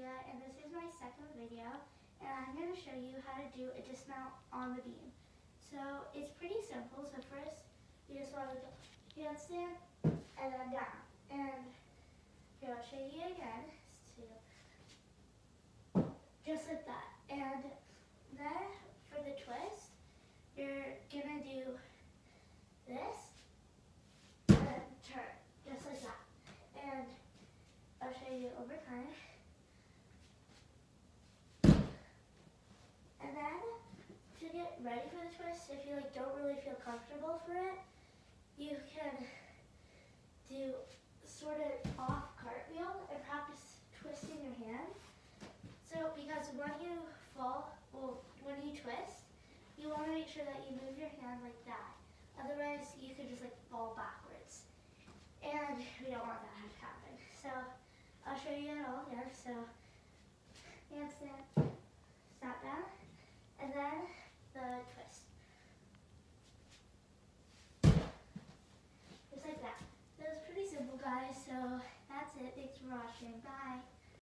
Sophia and this is my second video and I'm going to show you how to do a dismount on the beam. So it's pretty simple. So first you just want to handstand and then down. And here I'll show you again. So just like that. And then for the twist, you're going to do this and turn just like that. And I'll show you over time. And then to get ready for the twist, if you like don't really feel comfortable for it, you can do sort of off cartwheel and practice twisting your hand. So because when you fall, well, when you twist, you want to make sure that you move your hand like that. Otherwise, you could just like fall backwards. And we don't want that to happen. So I'll show you it all here. So handstand, stop down, and then the twist. Just like